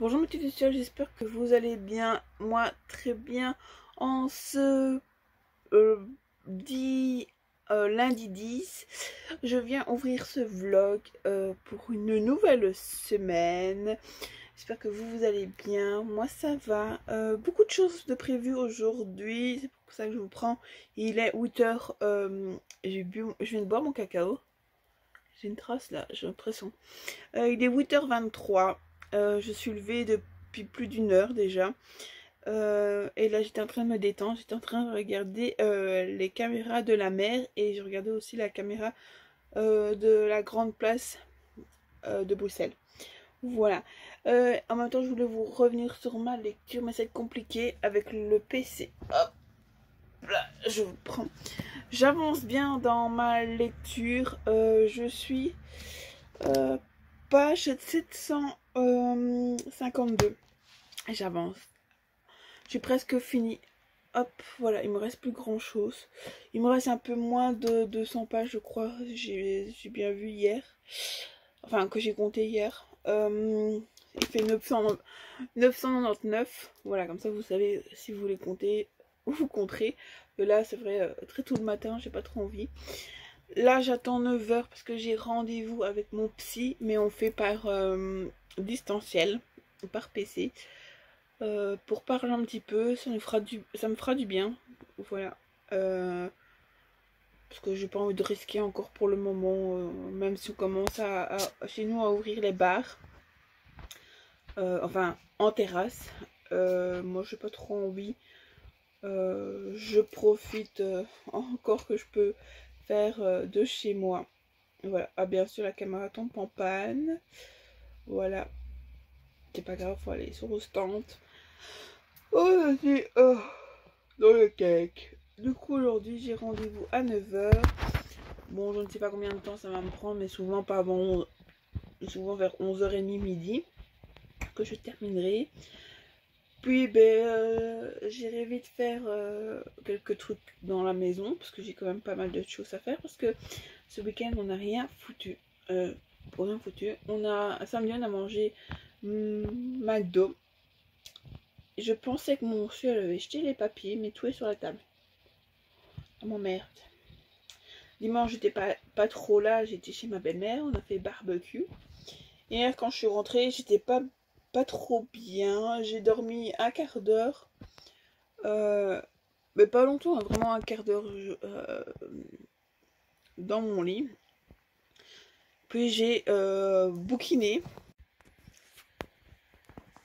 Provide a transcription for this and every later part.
Bonjour mes soeurs, j'espère que vous allez bien. Moi, très bien. En ce euh, euh, lundi 10, je viens ouvrir ce vlog euh, pour une nouvelle semaine. J'espère que vous, vous allez bien. Moi, ça va. beaucoup de choses de prévues aujourd'hui. C'est pour ça que je vous prends. Il est 8h. j'ai bu, je viens de boire mon cacao. J'ai une trace là, j'ai l'impression. il est 8h23. Euh, je suis levée depuis plus d'une heure déjà. Euh, et là, j'étais en train de me détendre. J'étais en train de regarder euh, les caméras de la mer. Et je regardais aussi la caméra de la grande place de Bruxelles. Voilà. en même temps, je voulais vous revenir sur ma lecture. Mais c'est compliqué avec le PC. Hop. Là, je vous prends. J'avance bien dans ma lecture. je suis page 752. Euh, J'avance. J'ai presque fini. Hop, voilà, il me reste plus grand chose. Il me reste un peu moins de 200 pages, je crois. J'ai bien vu hier. Enfin, que j'ai compté hier. Euh, il fait 900, 999. Voilà, comme ça vous savez si vous voulez compter ou vous compterez. là, c'est vrai, euh, très tôt le matin, j'ai pas trop envie. Là, j'attends 9h parce que j'ai rendez-vous avec mon psy, mais on fait par distanciel, par PC. Euh, pour parler un petit peu, ça, fera du, ça me fera du bien. Voilà. Euh, parce que j'ai pas envie de risquer encore pour le moment, même si on commence à, chez nous à ouvrir les bars. enfin, en terrasse. moi, j'ai pas trop envie. je profite encore que je peux euh, de chez moi. Voilà. Ah, bien sûr, la caméra tombe en panne. Voilà. C'est pas grave, faut aller sur le stand. Oh, oh, dans le cake. Du coup, aujourd'hui, j'ai rendez-vous à 9h. Bon, je ne sais pas combien de temps ça va me prendre, mais souvent pas avant, souvent vers 11h30 midi, que je terminerai. Puis ben, euh, j'irai vite faire euh, quelques trucs dans la maison parce que j'ai quand même pas mal de choses à faire parce que ce week-end on n'a rien foutu. Euh, pour rien foutu. On a samedi on a mangé mm, McDo. Je pensais que mon monsieur avait jeté les papiers mais tout est sur la table. Oh mon merde. Dimanche j'étais pas, pas trop là, j'étais chez ma belle-mère, on a fait barbecue. Hier quand je suis rentrée j'étais pas pas trop bien. J'ai dormi un quart d'heure. Euh, mais pas longtemps, hein, vraiment un quart d'heure euh, dans mon lit. Puis j'ai euh, bouquiné.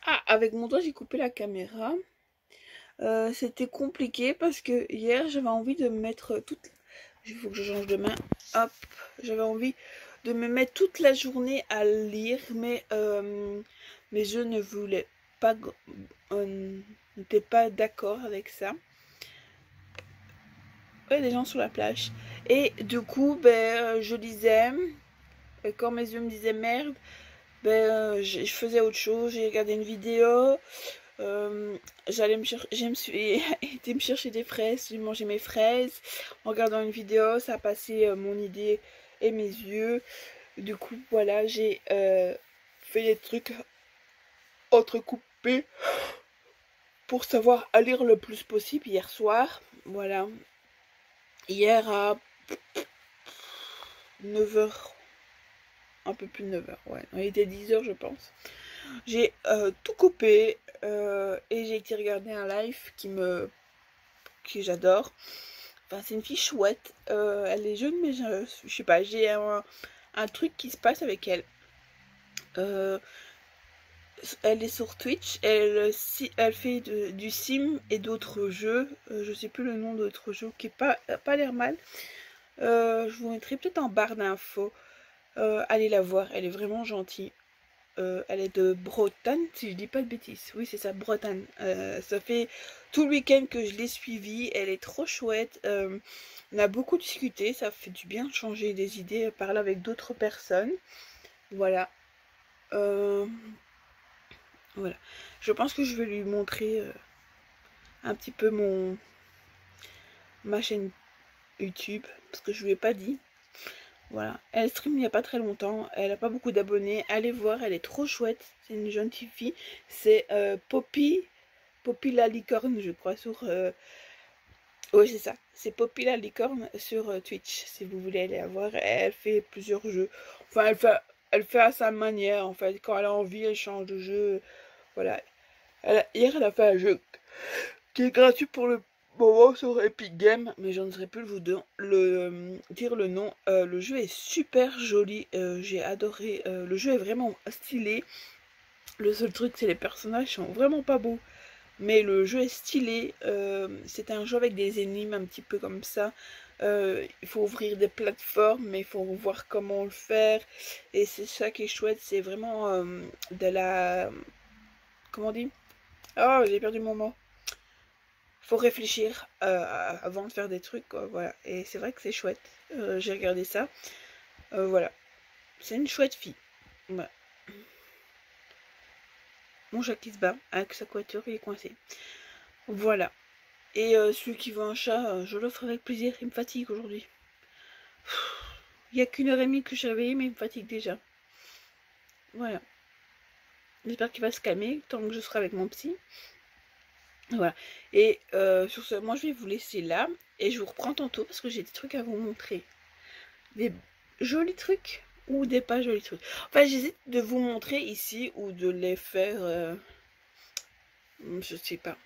Ah, avec mon doigt, j'ai coupé la caméra. C'était compliqué parce que hier, j'avais envie de mettre toute... Il faut que je change de main. Hop, j'avais envie de me mettre toute la journée à lire, mais mais je ne voulais pas, on n'était pas d'accord avec ça. Ouais, des gens sur la plage. Et du coup, ben, je lisais. Quand mes yeux me disaient merde, ben, je, faisais autre chose. J'ai regardé une vidéo. Euh, j'allais me chercher, me été me chercher des fraises, j'ai mangé mes fraises. En regardant une vidéo, ça a passé euh, mon idée et mes yeux. Du coup, voilà, j'ai euh, fait des trucs entrecoupé pour savoir à lire le plus possible hier soir. Voilà. Hier à 9h. Un peu plus de 9h, ouais. Il était 10h je pense. J'ai euh, tout coupé euh, et j'ai été regarder un live qui me que j'adore. Enfin, c'est une fille chouette. Euh, elle est jeune, mais je, je sais pas, j'ai un, truc qui se passe avec elle elle est sur Twitch, elle, elle fait du sim et d'autres jeux, je sais plus le nom d'autres jeux qui est pas, pas l'air mal. Je vous mettrai peut-être en barre d'infos. Euh, allez la voir, elle est vraiment gentille. elle est de Bretagne, si je dis pas de bêtises. Oui, c'est ça, Bretagne. ça fait tout le week-end que je l'ai suivie. Elle est trop chouette. on a beaucoup discuté. Ça fait du bien de changer des idées, parler avec d'autres personnes. Voilà. Voilà. Je pense que je vais lui montrer euh, un petit peu mon ma chaîne YouTube. Parce que je lui ai pas dit. Voilà, elle stream il n'y a pas très longtemps, elle n'a pas beaucoup d'abonnés, allez voir, elle est trop chouette, c'est une gentille fille, c'est euh, Poppy, Poppy la licorne je crois sur... Euh, oui c'est ça, c'est Poppy la licorne sur euh, Twitch, si vous voulez aller voir, elle fait plusieurs jeux, enfin elle fait, elle fait à sa manière en fait, quand elle a envie elle change de jeu, voilà. hier elle a fait un jeu qui est gratuit pour le moment sur Epic Games, mais j'en serais plus vous euh, dire le nom. Euh, le jeu est super joli, euh, j'ai adoré. le jeu est vraiment stylé. Le seul truc, c'est les personnages sont vraiment pas beaux. Mais le jeu est stylé. c'est un jeu avec des énigmes un petit peu comme ça. il faut ouvrir des plateformes, mais il faut voir comment le faire. Et c'est ça qui est chouette. C'est vraiment de la... Comment on dit? Oh, j'ai perdu mon mot faut réfléchir euh, avant de faire des trucs, voilà. Et c'est vrai que c'est chouette. Euh, j'ai regardé ça. Euh, voilà. C'est une chouette fille. Mon chat qui se bat avec sa coiffure, il est coincé. Voilà. Et celui qui veut un chat, je l'offre avec plaisir. Il me fatigue aujourd'hui. Il n'y a qu'une heure et demie que je suis réveillée, mais il me fatigue déjà. Voilà. J'espère qu'il va se calmer tant que je serai avec mon psy. Voilà. Et euh, sur ce, moi je vais vous laisser là. Et je vous reprends tantôt parce que j'ai des trucs à vous montrer. Des jolis trucs ou des pas jolis trucs? Enfin, j'hésite de vous montrer ici ou de les faire... Euh, je sais pas.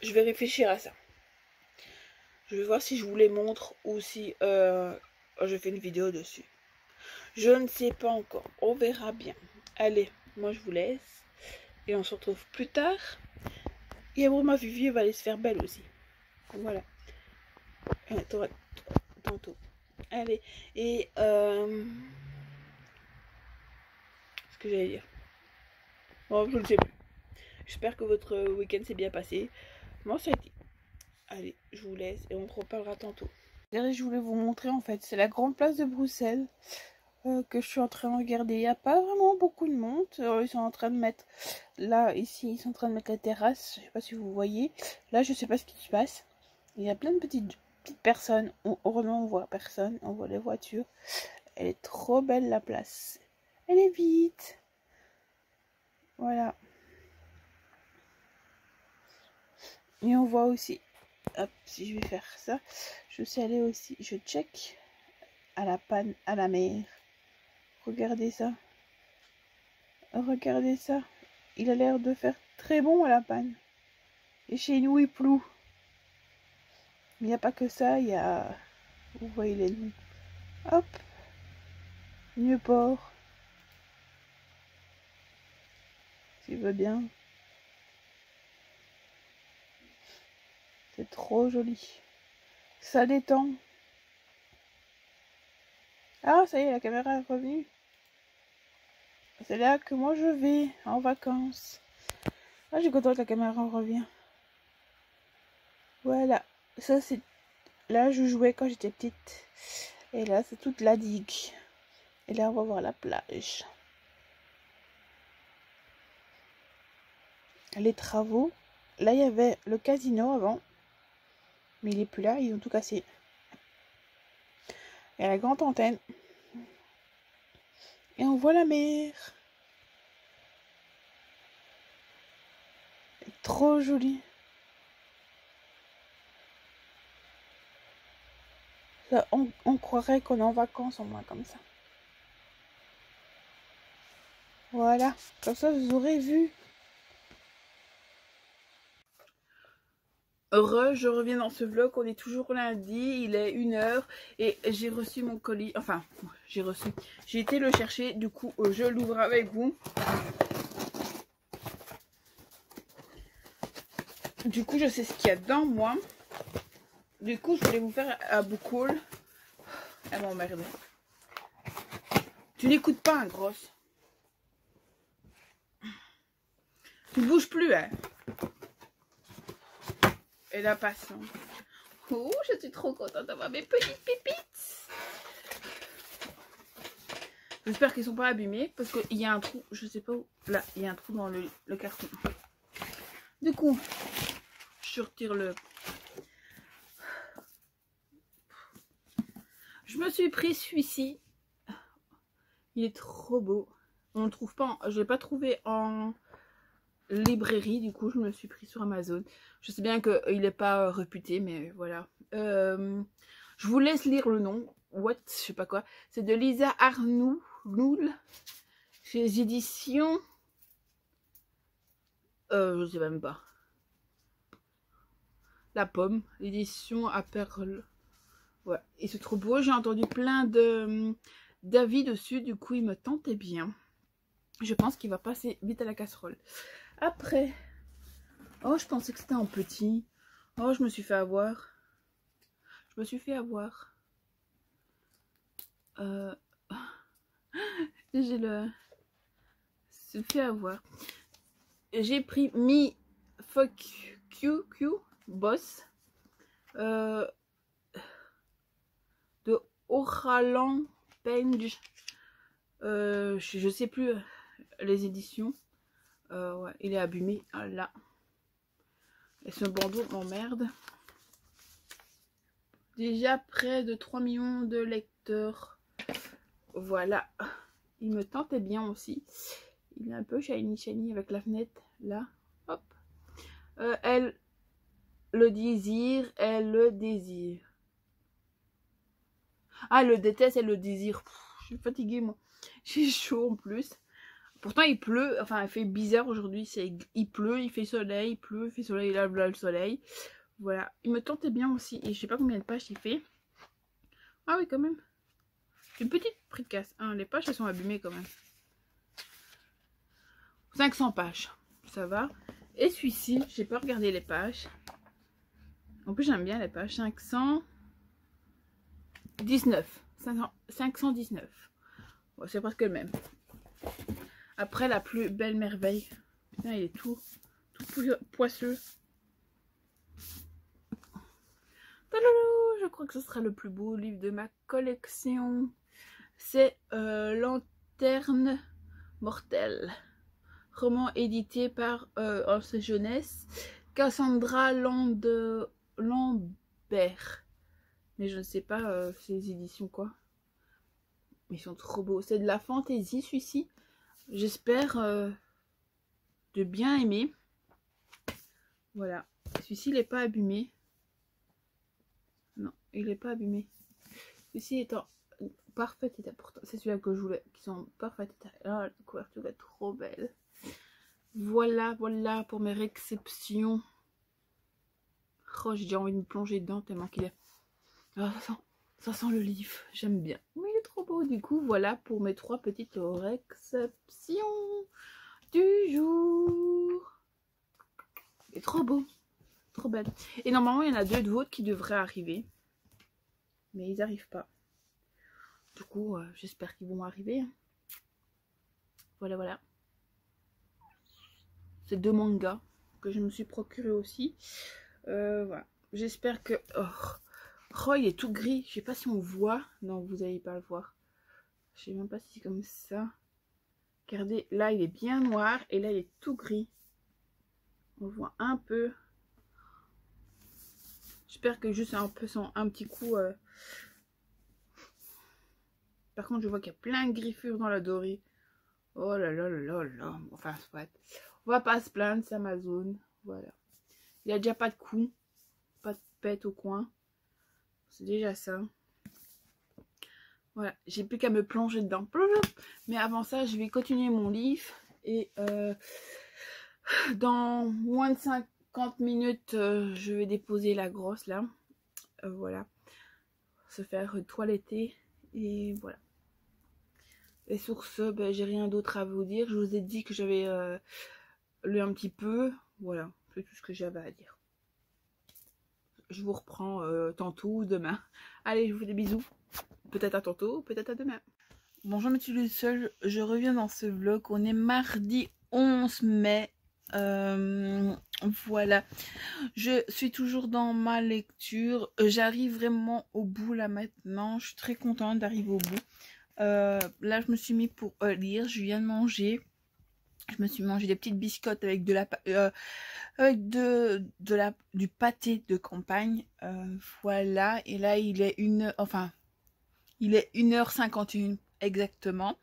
Je vais réfléchir à ça. Je vais voir si je vous les montre ou si euh, je fais une vidéo dessus. Je ne sais pas encore. On verra bien. Allez, moi je vous laisse. Et on se retrouve plus tard. Et ma Vivi va aller se faire belle aussi. Voilà. Tantôt. Allez. Et euh... ce que j'allais dire. Bon, je ne sais plus. J'espère que votre week-end s'est bien passé. Moi, ça a été. Allez, je vous laisse et on reparlera tantôt. Je voulais vous montrer en fait, c'est la grande place de Bruxelles. Euh, que je suis en train de regarder. Il n'y a pas vraiment beaucoup de monde. Euh, ils sont en train de mettre, là, ici, ils sont en train de mettre la terrasse. Je sais pas si vous voyez. Là, je sais pas ce qui se passe. Il y a plein de petites, petites personnes. On, heureusement, on voit personne. On voit les voitures. Elle est trop belle, la place. Elle est vite. Voilà. Et on voit aussi, hop, si je vais faire ça, je suis allée aussi, je check à la panne, à la mer. Regardez ça. Regardez ça. Il a l'air de faire très bon à la panne. Et chez nous, il pleut. Il n'y a pas que ça, il y a... Vous voyez les noms. Hop. port. Tu veux bien. C'est trop joli. Ça détend. Ah, ça y est, la caméra est revenue. C'est là que moi je vais en vacances. Ah, j'ai content que la caméra revient. Voilà. Ça, c'est... Là, je jouais quand j'étais petite. Et là, c'est toute la digue. Et là, on va voir la plage. Les travaux. Là, il y avait le casino avant. Mais il est plus là. Ils ont tout cassé. Et la grande antenne. Et on voit la mer. Trop jolie. on, on croirait qu'on est en vacances au moins comme ça. Voilà, comme ça vous aurez vu Heureux, je reviens dans ce vlog, on est toujours lundi, il est 1h et j'ai reçu mon colis, enfin, j'ai reçu, j'ai été le chercher, du coup euh, je l'ouvre avec vous. Du coup je sais ce qu'il y a dedans moi. Du coup je voulais vous faire un boucoule. Elle m'a. Tu n'écoutes pas, hein, grosse. Tu ne bouges plus, hein et la passion. Oh, je suis trop contente d'avoir mes petites pépites. J'espère qu'ils sont pas abîmés parce qu'il y a un trou, je sais pas où. Là, il y a un trou dans le, carton. Du coup, je retire le... Je me suis pris celui-ci. Il est trop beau. On ne trouve pas, je l'ai pas trouvé en librairie, du coup je me suis pris sur Amazon. Je sais bien qu'il n'est pas réputé, mais voilà. Euh, je vous laisse lire le nom. What, je sais pas quoi. C'est de Lisa Arnoul, chez éditions. Euh, je sais même pas. La pomme, l'édition à perle. Ouais, et c'est trop beau. J'ai entendu plein de d'avis dessus, du coup il me tentait bien. Je pense qu'il va passer vite à la casserole. Après, oh je pensais que c'était en petit. Oh je me suis fait avoir. Je me suis fait avoir. Euh... J'ai le... Se fait avoir. J'ai pris Mi Fuck Q Boss. Euh, de Oralan Penge. Euh, je, sais plus les éditions. Ouais, il est abîmé. Ah, là. Et ce bandeau m'emmerde. Déjà près de 3 millions de lecteurs. Voilà. Il me tentait bien aussi. Il est un peu shiny shiny avec la fenêtre là. Hop. Euh, elle le désire, elle le désire. Ah, le déteste, elle le désire. je suis fatiguée, moi. J'ai chaud en plus. Pourtant, il pleut. Enfin, il fait bizarre aujourd'hui. Il pleut, il fait soleil, il pleut, il fait soleil, là, là, le soleil. Voilà. Il me tentait bien aussi. Et je sais pas combien de pages il fait. Ah oui, quand même. Une petite précasse. Hein, les pages, elles sont abîmées quand même. 500 pages. Ça va. Et celui-ci, j'ai pas regardé les pages. En plus, j'aime bien les pages. 519. 519. c'est presque le même. Après, la plus belle merveille. Putain, il est tout, tout poisseux. Je crois que ce sera le plus beau livre de ma collection. C'est euh, Lanterne mortelle. Roman édité par euh, jeunesse. Cassandra Land Lambert. Mais je ne sais pas euh, ces éditions quoi. Ils sont trop beaux. C'est de la fantaisie celui-ci. J'espère euh, de bien aimer. Voilà. Celui-ci il n'est pas abîmé. Non, il n'est pas abîmé. Celui-ci est en parfait état. Pourtant, c'est celui-là que je voulais. Qui sont en parfait état. Ah, la couverture est trop belle. Voilà, voilà pour mes réceptions. Oh, j'ai envie de me plonger dedans tellement qu'il est... Ah, ça, ça sent le livre, j'aime bien. Mais il est trop beau, du coup, voilà pour mes trois petites réceptions du jour. Il est trop beau, trop belle. Et normalement, il y en a deux d'autres qui devraient arriver. Mais ils n'arrivent pas. Du coup, euh, j'espère qu'ils vont arriver. Voilà, voilà. C'est deux mangas que je me suis procuré aussi. Euh, voilà. J'espère que... Oh. Oh. il est tout gris. Je sais pas si on voit. Non, vous n'allez pas le voir. Je sais même pas si c'est comme ça. Regardez, là, il est bien noir. Et là, il est tout gris. On voit un peu. J'espère que juste un peu un petit coup... Euh. Par contre, je vois qu'il y a plein de griffures dans la dorée. Oh là là là là là. Enfin, soit. On va pas se plaindre, c'est Amazon. Voilà. Il n'y a déjà pas de coup. Pas de pète au coin. C'est déjà ça. Voilà. J'ai plus qu'à me plonger dedans. Mais avant ça, je vais continuer mon livre. Et euh, dans moins de 50 minutes, euh, je vais déposer la grosse là. Euh, voilà. Se faire toiletter. Et voilà. Et sur ce, ben, j'ai rien d'autre à vous dire. Je vous ai dit que j'avais lu un petit peu. Voilà, c'est tout ce que j'avais à dire. Je vous reprends euh, tantôt ou demain. Allez, je vous fais des bisous. Peut-être à tantôt, peut-être à demain. Bonjour, monsieur le seul. Je reviens dans ce vlog. On est mardi 11 mai. Euh, voilà. Je suis toujours dans ma lecture. J'arrive vraiment au bout là maintenant. Je suis très contente d'arriver au bout. Euh, là, je me suis mis pour lire. Je viens de manger. Je me suis mangé des petites biscottes avec de la euh, avec de, la du pâté de campagne. Euh, voilà. Et là il est une enfin Il est 1h51 exactement.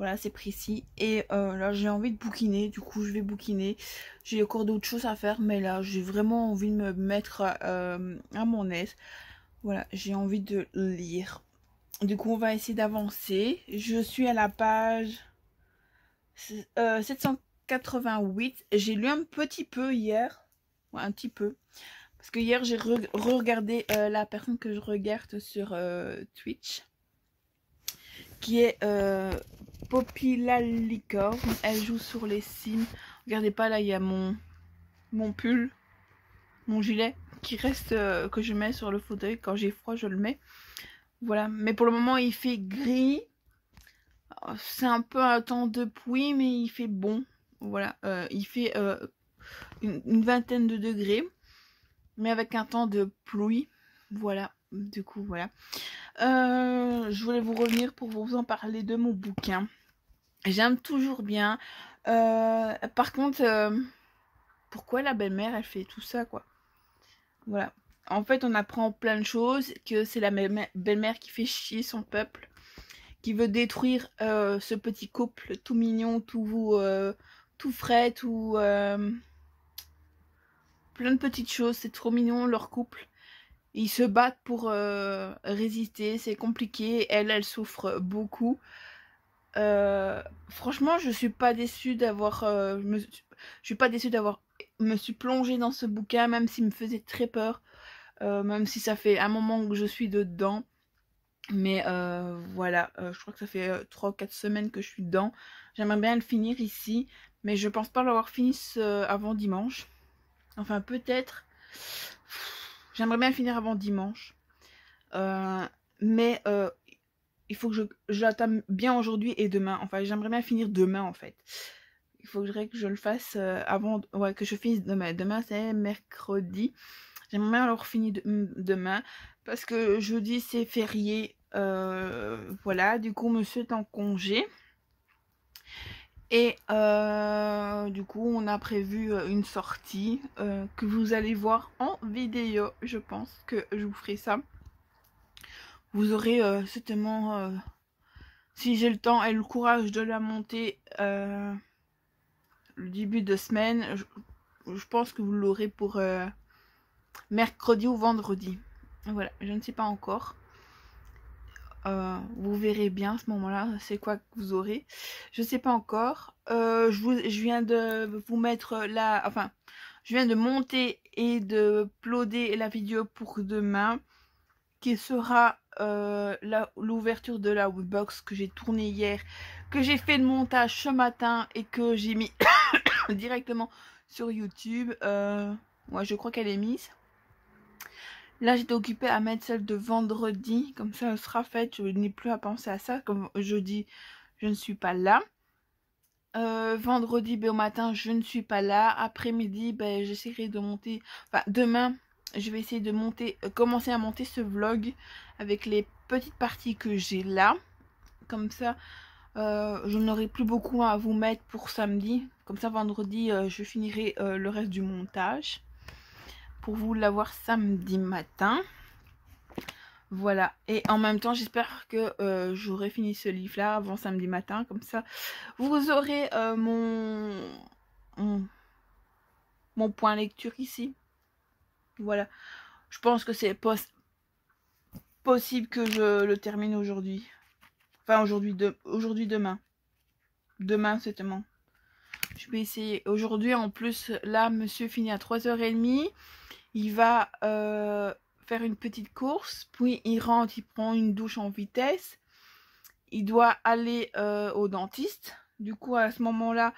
Voilà, c'est précis. Et euh, là, j'ai envie de bouquiner. Du coup, je vais bouquiner. J'ai encore d'autres choses à faire. Mais là, j'ai vraiment envie de me mettre euh, à mon aise. Voilà, j'ai envie de lire. Du coup, on va essayer d'avancer. Je suis à la page 788. Euh, j'ai lu un petit peu hier. Un petit peu. Parce que hier, j'ai re-regardé la personne que je regarde sur Twitch. Qui est Poppy. Elle joue sur les cimes. Regardez pas là, il y a mon, mon pull, mon gilet qui reste, euh, que je mets sur le fauteuil. Quand j'ai froid, je le mets. Voilà. Mais pour le moment, il fait gris. C'est un peu un temps de pluie, mais il fait bon. Voilà. Euh, il fait euh, une, vingtaine de degrés. Mais avec un temps de pluie. Voilà. Du coup, voilà. je voulais vous revenir pour vous en parler de mon bouquin. J'aime toujours bien. Euh, par contre, euh, pourquoi la belle-mère, elle fait tout ça, quoi? Voilà. En fait, on apprend plein de choses, que c'est la belle-mère qui fait chier son peuple, qui veut détruire euh, ce petit couple tout mignon, tout, tout frais, tout... plein de petites choses, c'est trop mignon leur couple. Ils se battent pour résister, c'est compliqué, elle, elle souffre beaucoup. Euh, franchement, je suis pas déçue d'avoir. Euh, je suis pas déçue d'avoir me suis plongée dans ce bouquin, même s'il me faisait très peur, euh, même si ça fait un moment que je suis dedans. Mais voilà, je crois que ça fait 3 ou 4 semaines que je suis dedans. J'aimerais bien le finir ici, mais je pense pas l'avoir fini avant dimanche. Enfin, peut-être. J'aimerais bien finir avant dimanche. mais il faut que je, je bien aujourd'hui et demain. Enfin, j'aimerais bien finir demain en fait. Il faudrait que je le fasse euh, avant, ouais, que je finisse demain. Demain c'est mercredi. J'aimerais bien alors finir demain parce que jeudi c'est férié. Euh, voilà, du coup monsieur est en congé. Et euh, du coup, on a prévu une sortie que vous allez voir en vidéo. Je pense que je vous ferai ça vous aurez euh, certainement, euh, si j'ai le temps et le courage de la monter euh, le début de semaine, je, pense que vous l'aurez pour mercredi ou vendredi. Voilà, je ne sais pas encore. Vous verrez bien à ce moment-là, c'est quoi que vous aurez. Je ne sais pas encore. je, vous, je viens de vous mettre la... Enfin, je viens de monter et de ploder la vidéo pour demain qui sera euh, l'ouverture de la Woodbox que j'ai tourné hier, que j'ai fait le montage ce matin et que j'ai mis directement sur YouTube. Euh, ouais, je crois qu'elle est mise. Là, j'étais occupée à mettre celle de vendredi. Comme ça, elle sera faite. Je n'ai plus à penser à ça. Comme jeudi, je ne suis pas là. Euh, vendredi, ben, au matin, je ne suis pas là. Après-midi, ben, j'essaierai de monter... Enfin, demain, je vais essayer de monter, euh, commencer à monter ce vlog avec les petites parties que j'ai là. Comme ça, euh, je n'aurai plus beaucoup à vous mettre pour samedi. Comme ça, vendredi, je finirai le reste du montage. Vous l'avoir samedi matin. Voilà. Et en même temps, j'espère que j'aurai fini ce livre-là avant samedi matin. Comme ça, vous aurez mon, mon point lecture ici. Voilà. Je pense que c'est possible que je le termine aujourd'hui. Enfin, aujourd'hui, de aujourd'hui demain. Demain, demain. Je vais essayer. Aujourd'hui, en plus, là, monsieur finit à 3h30. Il va euh, faire une petite course. Puis, il rentre, il prend une douche en vitesse. Il doit aller euh, au dentiste. Du coup, à ce moment-là,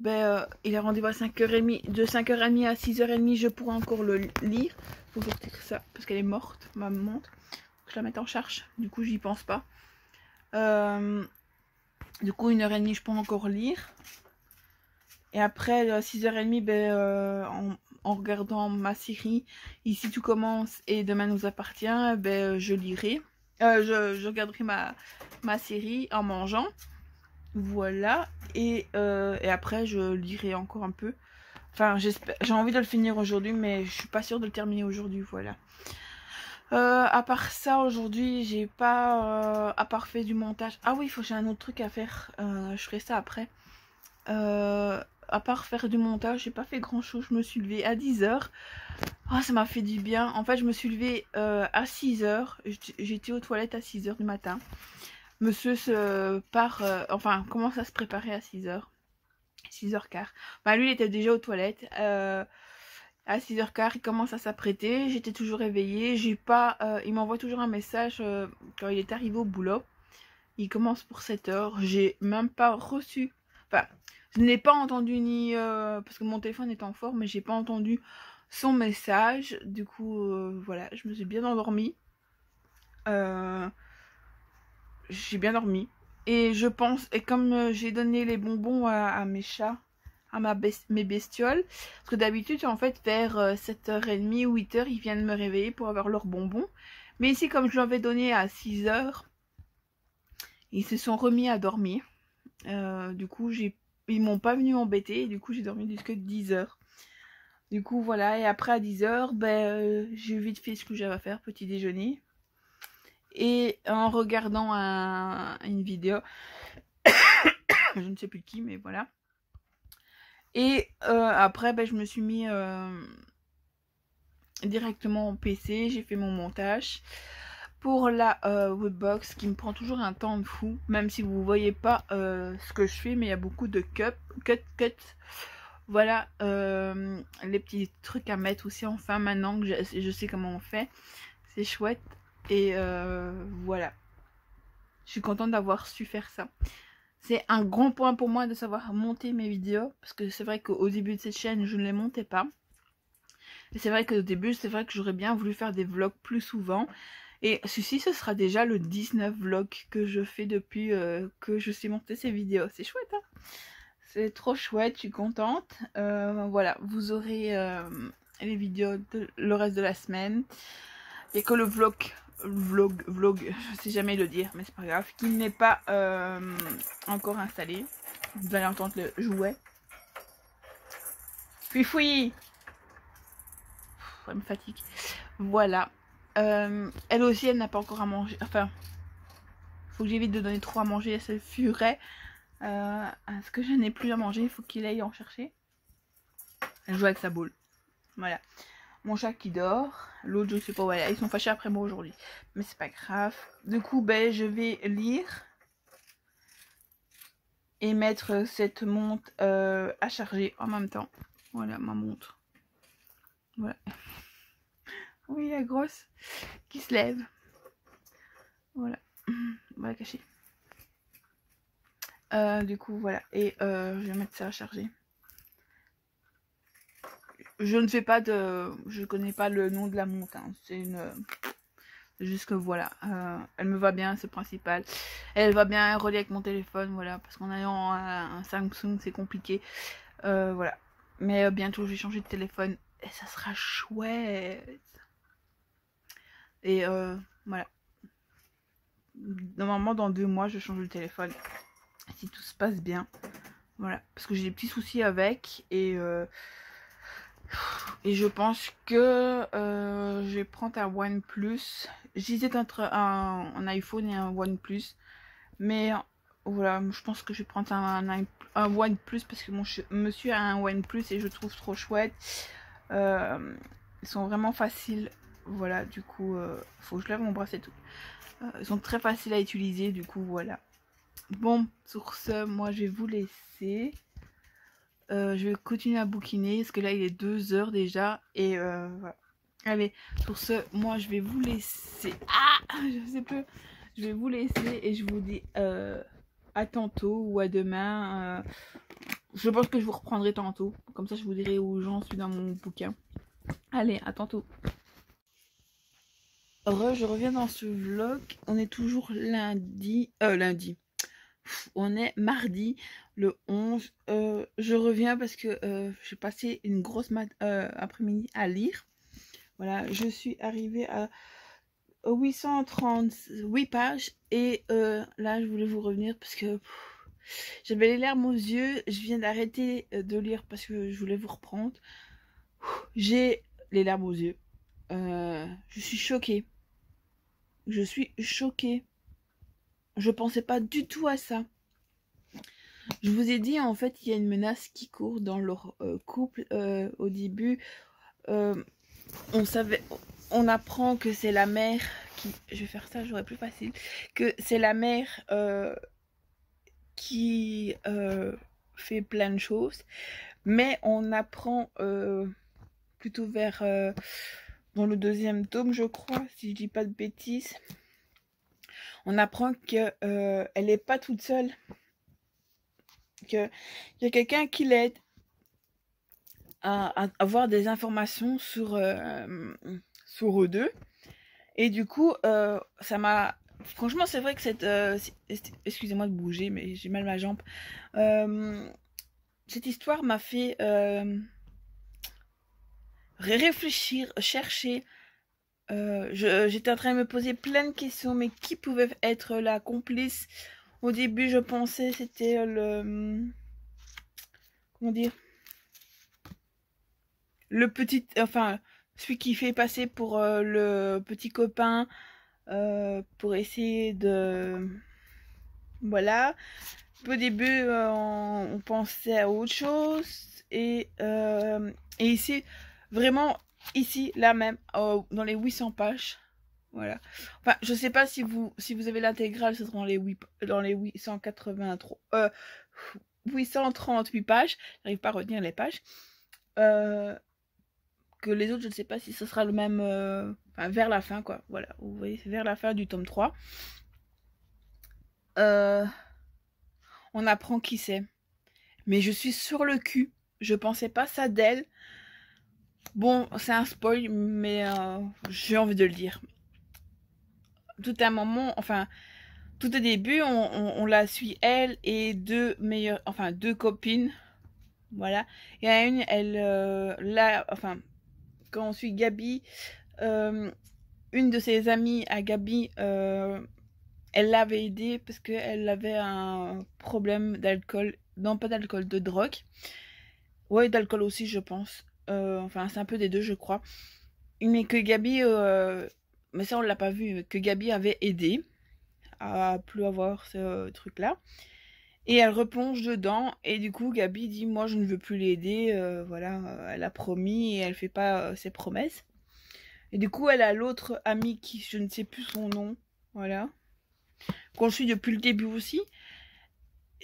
ben, euh, il a rendez-vous à 5h30. De 5h30 à 6h30, je pourrais encore le lire. Faut sortir ça parce qu'elle est morte, ma montre. Je la mette en charge. Du coup, j'y pense pas. Du coup, 1h30, je peux encore lire. Et après, à 6h30, ben, euh, en, regardant ma série, Ici tout commence et Demain nous appartient, ben, je lirai. je, je regarderai ma, ma série en mangeant. Voilà. Euh, et, après, je lirai encore un peu. Enfin, j'ai envie de le finir aujourd'hui, mais je suis pas sûre de le terminer aujourd'hui. Voilà. Euh, à part ça, aujourd'hui, j'ai pas... Euh, à part fait du montage. Ah oui, il faut j'ai un autre truc à faire. Euh, je ferai ça après. À part faire du montage, j'ai pas fait grand chose. Je me suis levée à 10h. Ah, ça m'a fait du bien. En fait, je me suis levée à 6h. J'étais aux toilettes à 6h du matin. Monsieur se part... enfin, commence à se préparer à 6h. 6h15. Bah, lui, il était déjà aux toilettes. Euh, à 6h15, il commence à s'apprêter. J'étais toujours réveillée. J'ai pas, euh, il m'envoie toujours un message euh, quand il est arrivé au boulot. Il commence pour 7h. J'ai même pas reçu. Enfin, je n'ai pas entendu ni. parce que mon téléphone est en forme, mais j'ai pas entendu son message. Du coup, voilà, je me suis bien endormie. j'ai bien dormi. Et je pense, et comme euh, j'ai donné les bonbons à, mes chats, à ma mes bestioles, parce que d'habitude, en fait, vers 7h30 ou 8h, ils viennent me réveiller pour avoir leurs bonbons. Mais ici, comme je l'avais donné à 6h, ils se sont remis à dormir. Euh, du coup, j'ai ils m'ont pas venu embêter, du coup, j'ai dormi jusqu'à 10h. Du coup, voilà, et après à 10h, ben, euh, j'ai vite fait ce que j'avais à faire, petit déjeuner et en regardant une vidéo, je ne sais plus qui, mais voilà. Et euh, après, ben, je me suis mis euh, directement au PC, j'ai fait mon montage pour la euh, Woodbox qui me prend toujours un temps de fou, même si vous voyez pas ce que je fais, mais il y a beaucoup de cut, cut, cut. Voilà les petits trucs à mettre aussi enfin maintenant que je sais comment on fait. C'est chouette. Et euh, voilà. Je suis contente d'avoir su faire ça. C'est un grand point pour moi de savoir monter mes vidéos. Parce que c'est vrai qu'au début de cette chaîne, je ne les montais pas. C'est vrai qu'au début, c'est vrai que j'aurais bien voulu faire des vlogs plus souvent. Et ceci, ce sera déjà le 19 vlog que je fais depuis euh, que je sais monter ces vidéos. C'est chouette, hein? C'est trop chouette, je suis contente. Euh, voilà, vous aurez les vidéos le reste de la semaine. Et que le vlog vlog, vlog, je sais jamais le dire, mais c'est pas grave, qui n'est pas euh, encore installé. Vous allez entendre le jouet. Puis fouille Elle me fatigue. Voilà. Euh, elle aussi, elle n'a pas encore à manger. Enfin, faut que j'évite de donner trop à manger. Elle se furait. Euh, Est-ce que je n'ai plus à manger Il faut qu'il aille en chercher. Elle joue avec sa boule. Voilà mon chat qui dort, l'autre je sais pas est, ils sont fâchés après moi aujourd'hui, mais c'est pas grave. Du coup, ben je vais lire et mettre cette montre euh, à charger en même temps. Voilà ma montre. Voilà. Oui, la grosse qui se lève. Voilà. On va la cacher. Euh, du coup, voilà. Et euh, je vais mettre ça à charger je ne fais pas de... Je connais pas le nom de la montre. Hein. C'est une... Juste que voilà. Euh, elle me va bien, c'est principal. Elle va bien relier avec mon téléphone, voilà. Parce qu'en ayant un, Samsung, c'est compliqué. Voilà. Mais bientôt, je vais changer de téléphone. Et ça sera chouette. Et voilà. Normalement, dans deux mois, je change de téléphone. Si tout se passe bien. Voilà. Parce que j'ai des petits soucis avec. Et... Et je pense que euh, je vais prendre un OnePlus. J'hésite entre un, iPhone et un OnePlus. Mais voilà, je pense que je vais prendre un, un, OnePlus parce que mon monsieur a un OnePlus et je trouve trop chouette. Euh, ils sont vraiment faciles. Voilà, du coup, euh, faut que je lève mon bras, c'est tout. ils sont très faciles à utiliser, du coup, voilà. Bon, sur ce, moi je vais vous laisser. Euh, je vais continuer à bouquiner parce que là il est 2 heures déjà et euh, voilà. Allez, sur ce, moi je vais vous laisser. Ah, je sais plus. Je vais vous laisser et je vous dis euh, à tantôt ou à demain. je pense que je vous reprendrai tantôt. Comme ça, je vous dirai où j'en suis dans mon bouquin. Allez, à tantôt. Je reviens dans ce vlog. On est toujours lundi. Euh, lundi on est mardi le 11. Euh, je reviens parce que euh, j'ai passé une grosse euh, après-midi à lire. Voilà, je suis arrivée à 838 pages et là je voulais vous revenir parce que j'avais les larmes aux yeux. Je viens d'arrêter de lire parce que je voulais vous reprendre. J'ai les larmes aux yeux. je suis choquée. Je suis choquée. Je pensais pas du tout à ça. Je vous ai dit, en fait, il y a une menace qui court dans leur euh, couple euh, au début. Euh, on savait, on apprend que c'est la mère qui, je vais faire ça, j'aurais plus facile, que c'est la mère qui fait plein de choses, mais on apprend plutôt vers dans le deuxième tome, je crois, si je dis pas de bêtises, on apprend que elle n'est pas toute seule qu'il y a quelqu'un qui l'aide à, avoir des informations sur, euh, sur eux deux. Et du coup, euh, ça m'a... Franchement, c'est vrai que cette... Euh, excusez-moi de bouger, mais j'ai mal ma jambe. cette histoire m'a fait réfléchir, chercher. J'étais en train de me poser plein de questions, mais qui pouvait être la complice? Au début, je pensais c'était le... Comment dire? Le petit... Enfin, celui qui fait passer pour euh, le petit copain euh, pour essayer de... Voilà. Au début, euh, on, pensait à autre chose. Et, et ici, vraiment, ici, là même, dans les 800 pages, voilà. Enfin, je sais pas si vous si vous avez l'intégrale, ce sera dans les 8 dans les 883 euh 838 pages. J'arrive pas à retenir les pages. Euh, que les autres, je ne sais pas si ce sera le même euh, vers la fin quoi. Voilà, vous voyez, c'est vers la fin du tome 3. Euh, on apprend qui c'est. Mais je suis sur le cul. Je pensais pas ça d'elle. Bon, c'est un spoil, mais j'ai envie de le dire tout un moment, enfin, tout au début, on, la suit elle et deux meilleures, enfin, deux copines. Voilà. Et à une, elle, euh, là, enfin, quand on suit Gabi, euh, une de ses amies à Gabi, euh, elle l'avait aidée parce qu'elle avait un problème d'alcool, non pas d'alcool, de drogue. Ouais, d'alcool aussi, je pense. Enfin, c'est un peu des deux, je crois. Mais que Gabi mais ça on l'a pas vu, que Gabi avait aidé à plus avoir ce truc-là. Et elle replonge dedans et du coup Gabi dit moi je ne veux plus l'aider, euh, voilà, euh, elle a promis et elle fait pas euh, ses promesses. Et du coup elle a l'autre amie qui je ne sais plus son nom, voilà, qu'on suit depuis le début aussi.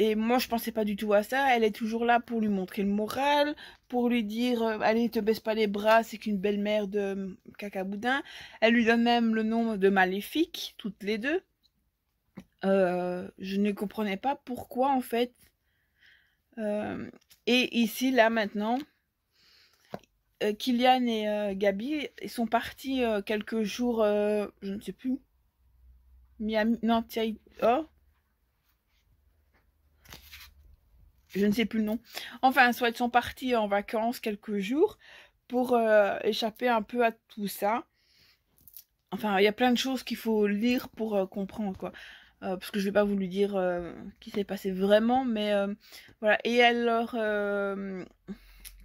Et moi, je pensais pas du tout à ça. Elle est toujours là pour lui montrer le moral, pour lui dire euh, Allez, te baisse pas les bras, c'est qu'une belle-mère de euh, cacaboudin. Elle lui donne même le nom de maléfique, toutes les deux. Euh, je ne comprenais pas pourquoi, en fait. et ici, là, maintenant, Kylian et Gabi sont partis quelques jours, je ne sais plus. Miami, non, tiens, oh, je ne sais plus le nom. Enfin, soit ils sont partis en vacances quelques jours pour euh, échapper un peu à tout ça. Enfin, il y a plein de choses qu'il faut lire pour euh, comprendre, quoi. Euh, parce que je vais pas vous lui dire qui s'est passé vraiment, mais voilà. Et alors,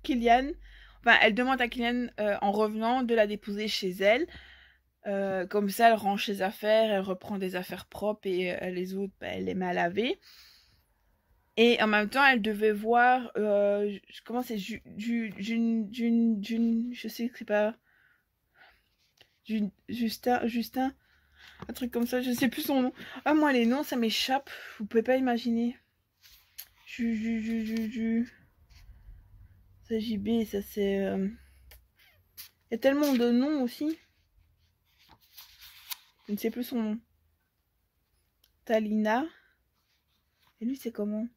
Kylian, enfin, elle demande à Kylian, en revenant, de la déposer chez elle. comme ça, elle range ses affaires, elle reprend des affaires propres et les autres, bah, elle les met à laver. Et en même temps, elle devait voir, euh, comment c'est, Justin, je sais que c'est pas, Justin, Justin, un truc comme ça, je sais plus son nom. Ah, moi, les noms, ça m'échappe, vous pouvez pas imaginer. Ju, ju, ju, ju, ju. Ça, ça c'est... Euh, il y a tellement de noms aussi. Je ne sais plus son nom. Talina. Et lui, c'est comment?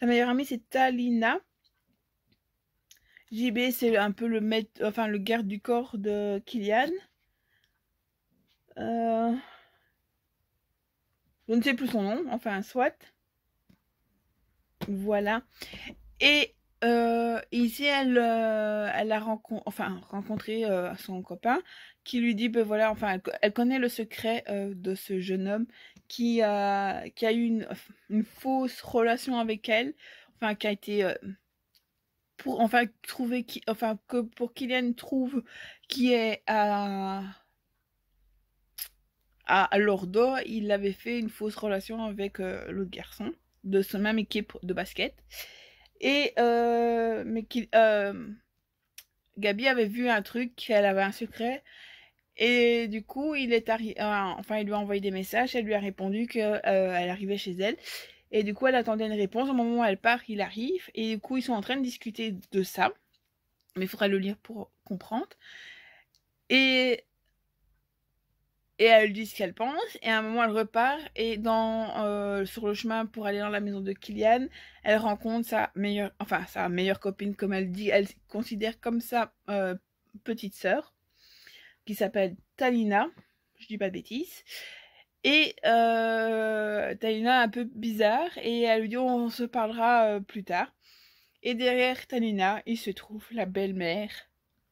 Sa meilleure amie, c'est Talina. JB, c'est un peu le maître, enfin le garde du corps de Kylian. Euh, je ne sais plus son nom, enfin soit. Voilà. Et euh, ici, elle, euh, a rencontré son copain qui lui dit, ben voilà, enfin, elle, connaît le secret de ce jeune homme qui a, qui a eu une, fausse relation avec elle, enfin qui a été euh, pour enfin trouver qui enfin que pour Kylian trouve qui est à à, leur dos, il avait fait une fausse relation avec l'autre garçon de son même équipe de basket. Et mais qu'il Gabi avait vu un truc, qu'elle avait un secret. Et du coup, il est arrivé, enfin, il lui a envoyé des messages. Elle lui a répondu qu'elle elle arrivait chez elle. Et du coup, elle attendait une réponse. Au moment où elle part, il arrive. Et du coup, ils sont en train de discuter de ça. Mais il faudra le lire pour comprendre. Et, et elle dit ce qu'elle pense. Et à un moment, elle repart. Et dans, euh, sur le chemin pour aller dans la maison de Kylian, elle rencontre sa meilleure, enfin, sa meilleure copine, comme elle dit. Elle considère comme sa euh, petite sœur, qui s'appelle Talina. Je dis pas de bêtises. Et euh, Talina un peu bizarre et elle lui dit on se parlera euh, plus tard. Et derrière Talina, il se trouve la belle-mère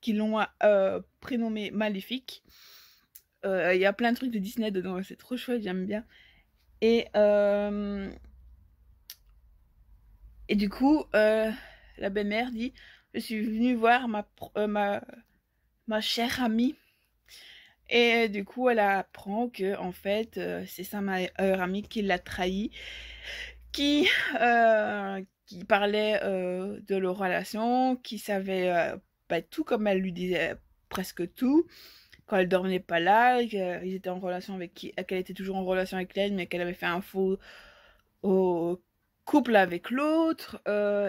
qui l'ont euh, prénommée Maléfique. Euh, il y a plein de trucs de Disney dedans, c'est trop chouette, j'aime bien. Et, et du coup, la belle-mère dit Je suis venue voir ma, ma, ma chère amie et du coup, elle apprend que en fait, euh, c'est sa meilleure amie qui l'a trahi, qui euh, qui parlait euh, de leur relation, qui savait pas tout comme elle lui disait presque tout. Quand elle dormait pas là, qu'ils étaient en relation avec qui, qu'elle était toujours en relation avec elle, mais qu'elle avait fait un faux au couple avec l'autre,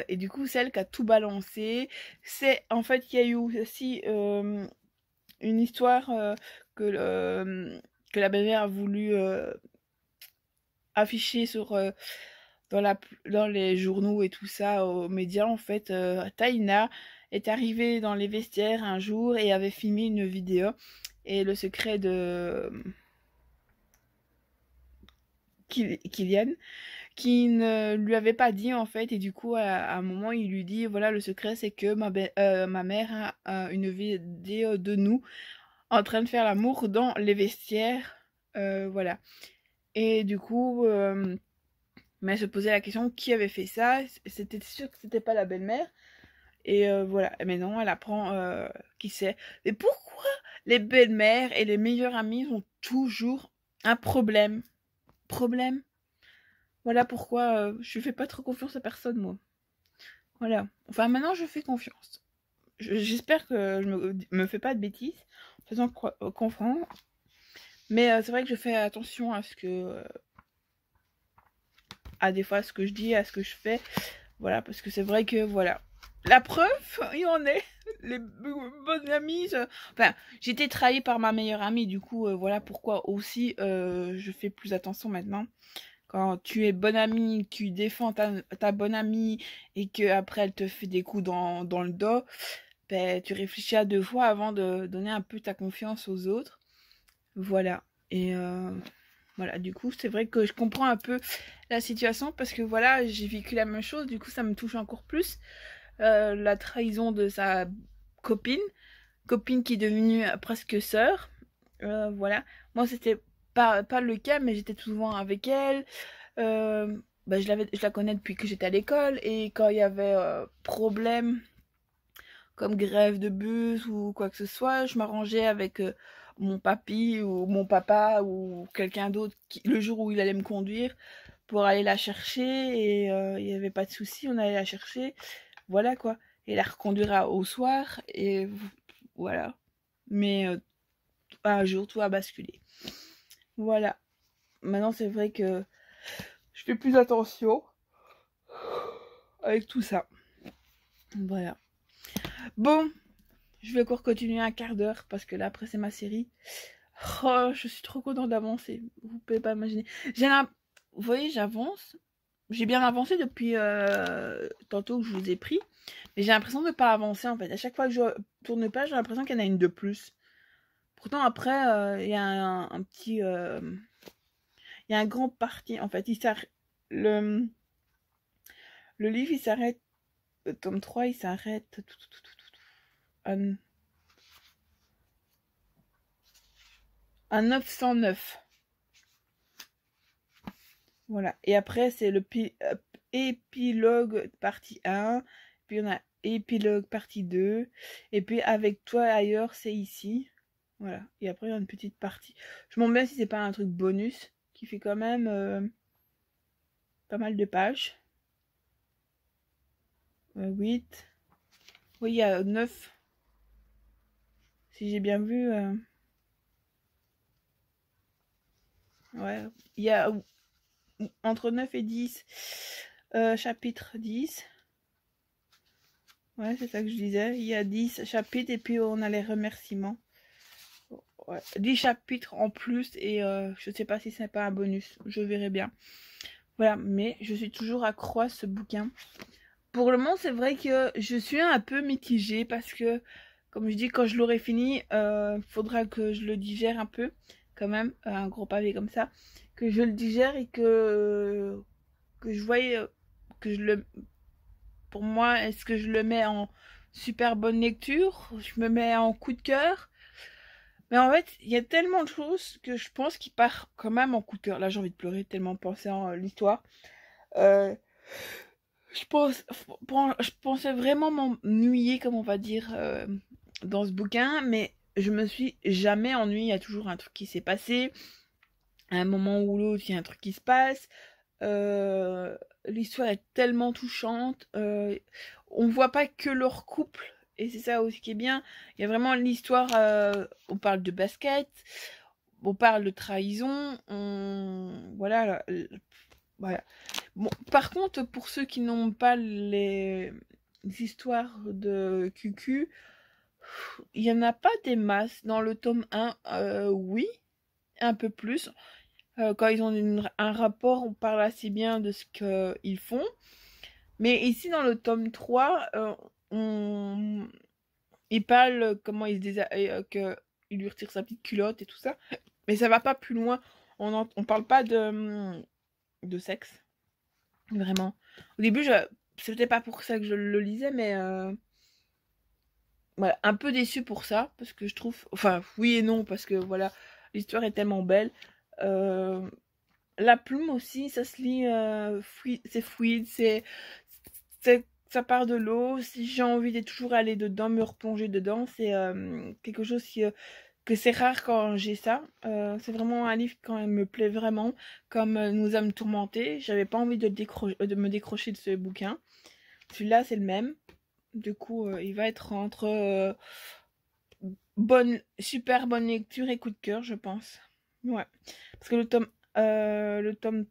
et du coup celle qui a tout balancé, c'est en fait qu'il y a eu aussi une histoire que, la belle-mère a voulu euh, afficher sur euh, dans, la, dans les journaux et tout ça aux médias en fait euh, Taïna est arrivée dans les vestiaires un jour et avait filmé une vidéo. Et le secret de Kylian qui ne lui avait pas dit en fait et du coup à, un moment il lui dit voilà le secret c'est que ma, ma mère a une vidéo de nous en train de faire l'amour dans les vestiaires. Euh, voilà. Et du coup, euh, mais elle se posait la question qui avait fait ça? C'était sûr que c'était pas la belle-mère. Et euh, voilà. Mais non, elle apprend qui c'est. Mais pourquoi les belles-mères et les meilleures amies ont toujours un problème? Problème? Voilà pourquoi je fais pas trop confiance à personne, moi. Voilà. Enfin, maintenant, je fais confiance. J'espère que je me, me fais pas de bêtises euh. Mais euh, c'est vrai que je fais attention à ce que. Euh, à des fois ce que je dis, à ce que je fais. Voilà, parce que c'est vrai que voilà. La preuve, il y en est. Les bonnes amies. Enfin, j'étais trahie par ma meilleure amie, du coup, voilà pourquoi aussi je fais plus attention maintenant. Quand tu es bonne amie, tu défends ta, bonne amie et que après elle te fait des coups dans le dos, ben, tu réfléchis à deux fois avant de donner un peu ta confiance aux autres. Voilà. Et euh, voilà, du coup, c'est vrai que je comprends un peu la situation parce que voilà, j'ai vécu la même chose, du coup, ça me touche encore plus. Euh, la trahison de sa copine, copine qui est devenue presque sœur. Euh, voilà. Moi, c'était pas, pas le cas, mais j'étais souvent avec elle. Ben, je, je la connais depuis que j'étais à l'école et quand il y avait problème comme grève de bus ou quoi que ce soit, je m'arrangeais avec euh, mon papy ou mon papa ou quelqu'un d'autre le jour où il allait me conduire pour aller la chercher et euh, il n'y avait pas de souci, on allait la chercher, voilà quoi. Et la reconduira au soir et voilà. Mais euh, un jour tout a basculé. Voilà. Maintenant c'est vrai que je fais plus attention avec tout ça. Voilà. Bon, je vais encore continuer un quart d'heure parce que là après c'est ma série. Oh, je suis trop content d'avancer. Vous pouvez pas imaginer. J'ai Vous voyez, j'avance. J'ai bien avancé depuis euh, tantôt que je vous ai pris. Mais j'ai l'impression de ne pas avancer en fait. À chaque fois que je tourne pas, j'ai l'impression qu'il y en a une de plus. Pourtant après, euh, il y a un, petit... Euh, il y a un grand parti. En fait, il Le, le livre, il s'arrête le tome 3, il s'arrête à 909. Voilà. Et après, c'est le euh, épilogue partie 1. Puis on a épilogue partie 2. Et puis avec toi ailleurs, c'est ici. Voilà. Et après, il y a une petite partie. Je m'en bien si c'est pas un truc bonus qui fait quand même euh, pas mal de pages. 8. Euh, oui, il y a 9. Si j'ai bien vu. Euh, ouais. Il y a entre 9 et 10. chapitre 10. Ouais, c'est ça que je disais. Il y a 10 chapitres et puis on a les remerciements. Ouais, 10 chapitres en plus et euh, je sais pas si c'est pas un bonus. Je verrai bien. Voilà, mais je suis toujours accro à ce bouquin. Pour le moment, c'est vrai que je suis un peu mitigée parce que, comme je dis, quand je l'aurai fini, euh, faudra que je le digère un peu, quand même, un gros pavé comme ça, que je le digère et que que je voyais que je le pour moi, est-ce que je le mets en super bonne lecture? Je me mets en coup de cœur? Mais en fait, il y a tellement de choses que je pense qu'il part quand même en coup de cœur. Là, j'ai envie de pleurer tellement penser en l'histoire. Euh, je pense, je pensais vraiment m'ennuyer, comme on va dire, euh, dans ce bouquin, mais je me suis jamais ennuyée. Il y a toujours un truc qui s'est passé. À un moment ou l'autre, il y a un truc qui se passe. Euh, l'histoire est tellement touchante. Euh, on voit pas que leur couple, et c'est ça aussi qui est bien. Il y a vraiment l'histoire. On parle de basket, on parle de trahison. On, voilà, voilà. Bon, par contre, pour ceux qui n'ont pas les... histoires de QQ, il y en a pas des masses. Dans le tome 1, euh, oui, un peu plus. Euh, quand ils ont un rapport, on parle assez bien de ce qu'ils font. Mais ici, dans le tome 3, euh, on... il parle comment il se euh, que il lui retire sa petite culotte et tout ça. Mais ça va pas plus loin. On ne parle pas de, de sexe. Vraiment. Au début, je... c'était pas pour ça que je le lisais, mais... Voilà, un peu déçu pour ça, parce que je trouve... Enfin, oui et non, parce que voilà, l'histoire est tellement belle. Euh, la plume aussi, ça se lit, euh, c'est fluide, c'est, ça part de l'eau. Si j'ai envie de toujours aller dedans, me replonger dedans, c'est euh, quelque chose qui, que c'est rare quand j'ai ça. c'est vraiment un livre quand il me plaît vraiment, comme Nous âmes tourmentés. J'avais pas envie de, me décrocher de ce bouquin. Celui-là, c'est le même. Du coup, il va être entre bonne, super bonne lecture et coup de cœur, je pense. Ouais. Parce que le tome, euh, le tome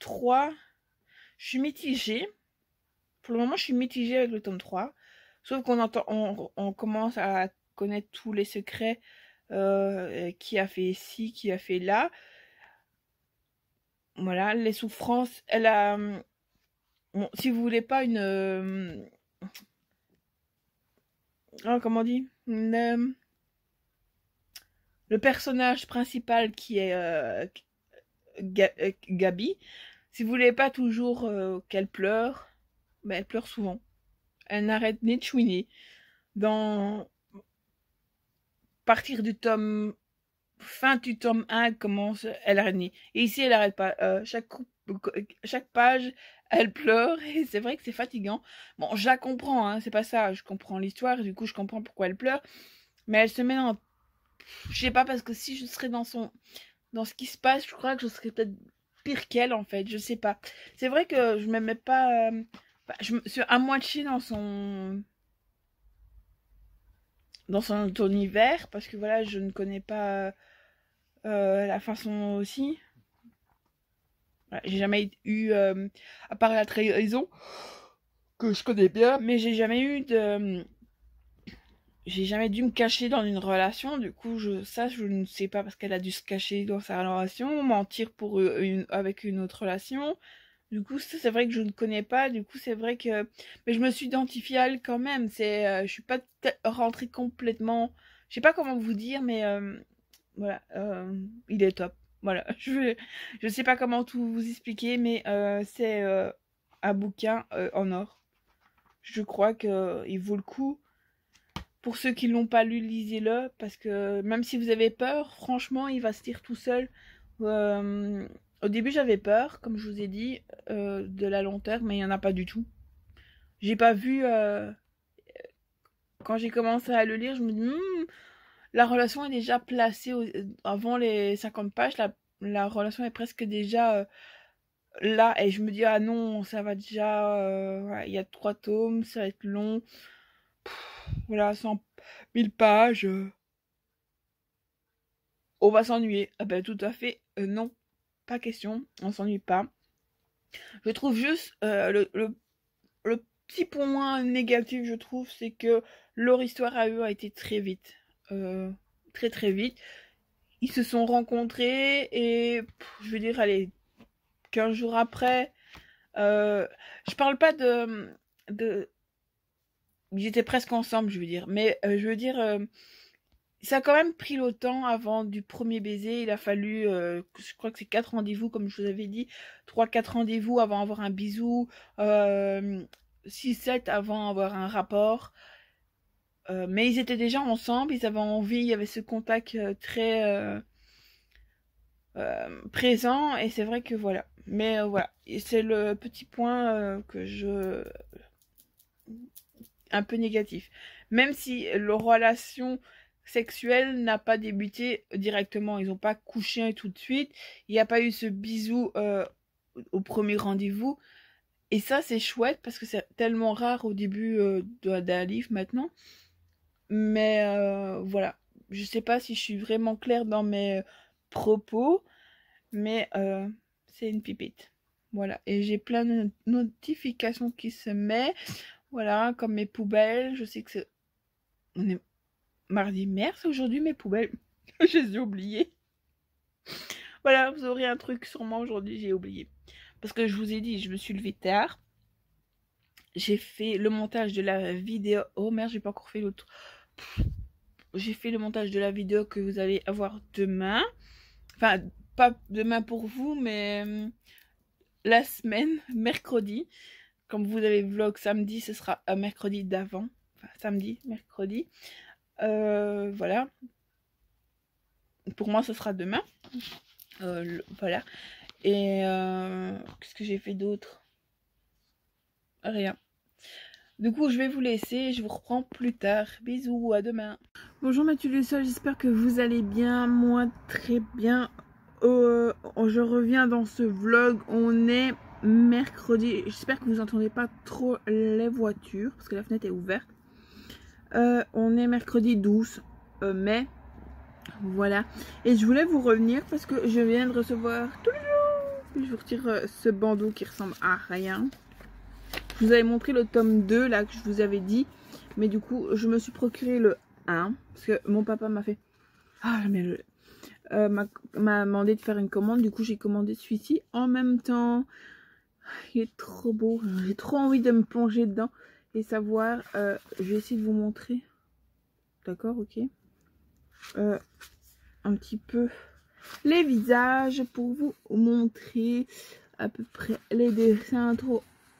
3, je suis mitigée. Pour le moment, je suis mitigée avec le tome 3. Sauf qu'on on, commence à connaître tous les secrets. Euh, qui a fait ci, qui a fait là. Voilà, les souffrances. Elle a. Bon, si vous voulez pas une. Euh, oh, comment on dit? Une, le personnage principal qui est euh, euh, Gabi, si vous voulez pas toujours qu'elle pleure, ben elle pleure souvent. Elle n'arrête ni de chouiner. Dans partir du tome fin du tome 1, elle commence, elle ni. Et ici, elle arrête pas. chaque, chaque page, elle pleure et c'est vrai que c'est fatigant. Bon, je la comprends, hein, c'est pas ça. Je comprends l'histoire, du coup, je comprends pourquoi elle pleure. Mais elle se met dans je sais pas, parce que si je serais dans son. Dans ce qui se passe, je crois que je serais peut-être pire qu'elle, en fait. Je sais pas. C'est vrai que je m'aimais pas. Euh, je me suis à moitié dans son. Dans son univers, parce que voilà, je ne connais pas euh, la façon aussi. j'ai jamais eu. Euh, à part la trahison, que je connais bien, mais j'ai jamais eu de j'ai jamais dû me cacher dans une relation, du coup, je, ça, je ne sais pas parce qu'elle a dû se cacher dans sa relation, mentir pour avec une autre relation. Du coup, c'est vrai que je ne connais pas, du coup, c'est vrai que, mais je me suis identifiée à elle quand même, c'est, euh, je suis pas rentrée complètement, je sais pas comment vous dire, mais, euh, voilà, euh, il est top. Voilà, je, je sais pas comment tout vous expliquer, mais c'est un bouquin en or. Je crois que il vaut le coup pour ceux qui l'ont pas lu, lisez-le parce que même si vous avez peur, franchement, il va se lire tout seul. Au début, j'avais peur, comme je vous ai dit, euh, de la lenteur, mais il n'y en a pas du tout. J'ai pas vu. Euh, quand j'ai commencé à le lire, je me dis, hmm, la relation est déjà placée avant les 50 pages. La, la relation est presque déjà euh, là. Et je me dis, ah non, ça va déjà. Il y a trois tomes, ça va être long. voilà, 100 000 pages. on va s'ennuyer. Ah ben tout à fait, non. Pas question, on s'ennuie pas. Je trouve juste le, le, petit point négatif, je trouve, c'est que leur histoire à eux a été très vite. Euh, très très vite. Ils se sont rencontrés et je veux dire, allez, 15 jours après, euh, je parle pas de, de. Ils étaient presque ensemble, je veux dire. Mais euh, je veux dire, ça a quand même pris le temps avant du premier baiser. Il a fallu, je crois que c'est 4 rendez-vous, comme je vous avais dit. 3-4 rendez-vous avant d'avoir un bisou. 6-7 avant d'avoir un rapport. Euh, mais ils étaient déjà ensemble, ils avaient envie, il y avait ce contact euh, très euh, présent, et c'est vrai que voilà. Mais voilà, c'est le petit point que je... un peu négatif. Même si leur relation sexuelle n'a pas débuté directement, ils n'ont pas couché tout de suite, il n'y a pas eu ce bisou au premier rendez-vous, et ça, c'est chouette parce que c'est tellement rare au début d'un livre maintenant. Mais euh, voilà, je sais pas si je suis vraiment claire dans mes propos, mais euh, c'est une pipite. Voilà, et j'ai plein de notifications qui se mettent. Voilà, comme mes poubelles. Je sais que c'est. Mardi mars aujourd'hui, mes poubelles. je les ai oubliées. Voilà, vous aurez un truc sur moi aujourd'hui, j'ai oublié. Parce que je vous ai dit, je me suis levée tard. J'ai fait le montage de la vidéo. Oh merde, j'ai pas encore fait l'autre j'ai fait le montage de la vidéo que vous allez avoir demain. Enfin, pas demain pour vous, mais euh, la semaine, mercredi. Comme vous avez vlog samedi, ce sera un mercredi d'avant. Enfin, samedi, mercredi. Euh, voilà. Pour moi, ce sera demain. Euh, voilà. Et qu'est-ce que j'ai fait d'autre? Rien. Du coup, je vais vous laisser. Je vous reprends plus tard. Bisous, à demain. Bonjour Mathieu Sol, j'espère que vous allez bien. Moi, très bien. Euh, je reviens dans ce vlog. On est mercredi. J'espère que vous n'entendez pas trop les voitures. Parce que la fenêtre est ouverte. Euh, on est mercredi 12 euh, mai. Voilà. Et je voulais vous revenir parce que je viens de recevoir... Je vous retire ce bandeau qui ressemble à rien. Je vous avais montré le tome 2 là que je vous avais dit. Mais du coup, je me suis procuré le 1. Parce que mon papa m'a fait... Ah, mais le... Euh, m'a demandé de faire une commande. Du coup, j'ai commandé celui-ci en même temps. Il est trop beau. J'ai trop envie de me plonger dedans et savoir. Euh, je vais essayer de vous montrer. D'accord, ok. Euh, un petit peu les visages pour vous montrer à peu près les dessins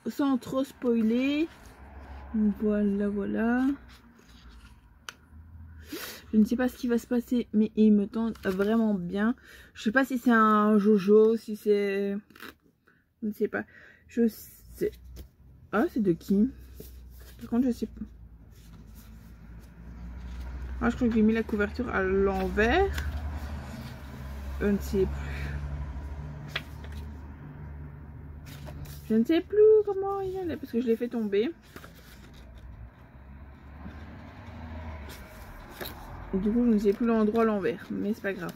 sans trop spoiler. Voilà, voilà. Je ne sais pas ce qui va se passer, mais il me tente vraiment bien. Je sais pas si c'est un Jojo, si c'est... Je ne sais pas. Je sais... Ah, c'est de qui? Par contre, je sais pas. Ah, je crois que j'ai mis la couverture à l'envers. Je ne sais plus. Je ne sais plus comment il est parce que je l'ai fait tomber. Du coup, je ne sais plus l'endroit à l'envers, mais c'est pas grave.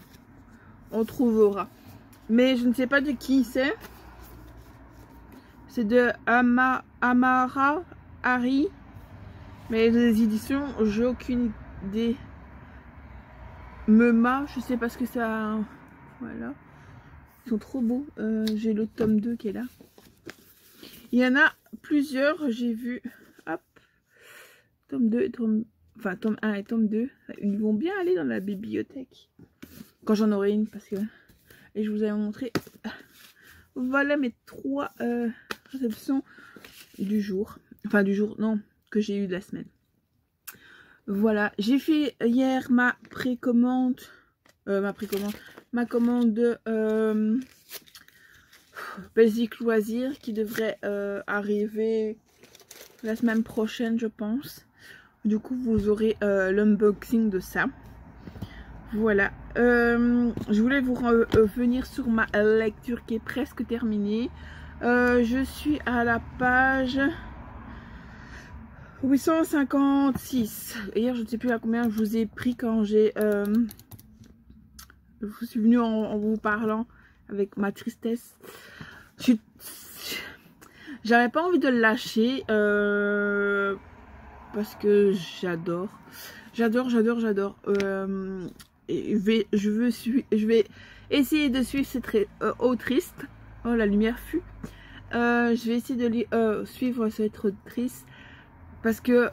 On trouvera. Mais je ne sais pas de qui c'est. C'est de Ama, Amara Harry. Mais les éditions, j'ai aucune idée. Mema, je sais pas ce que ça... Voilà. Ils sont trop beaux. Euh, j'ai le tome 2 qui est là. Il y en a plusieurs, j'ai vu. Hop. Tome 2 tome... Enfin, tome 1 et tome 2. Ils vont bien aller dans la bibliothèque. Quand j'en aurai une, parce que... Et je vous avais montré... Voilà mes trois euh, réceptions du jour. Enfin, du jour, non, que j'ai eu de la semaine. Voilà, j'ai fait hier ma précommande. Euh, ma précommande. Ma commande de... Euh, Basic Loisir qui devrait euh, arriver la semaine prochaine je pense. Du coup vous aurez euh, l'unboxing de ça. Voilà. Euh, je voulais vous revenir sur ma lecture qui est presque terminée. je suis à la page 856. Hier, je ne sais plus à combien je vous ai pris quand j'ai... je suis venue en, vous parlant avec ma tristesse. J'avais pas envie de le lâcher parce que j'adore. J'adore, j'adore, j'adore. Euh, je, vais, essayer de suivre cette euh, autrice. Oh, la lumière fut. Euh, je vais essayer de euh, suivre cette autrice parce que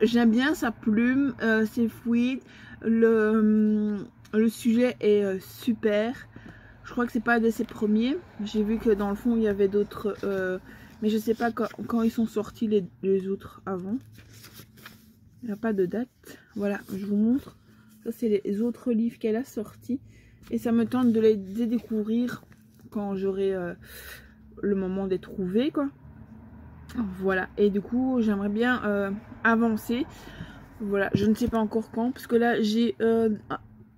j'aime bien sa plume, c'est fluide. Le, le sujet est super. Je crois que c'est pas de ses premiers. J'ai vu que dans le fond, il y avait d'autres mais je sais pas quand, ils sont sortis les, autres avant. Il n'y a pas de date. Voilà, je vous montre. Ça, c'est les autres livres qu'elle a sortis. Et ça me tente de les découvrir quand j'aurai euh, le moment d'être trouver quoi. Voilà, et du coup, j'aimerais bien euh, avancer. Voilà, je ne sais pas encore quand, parce que là, j'ai euh,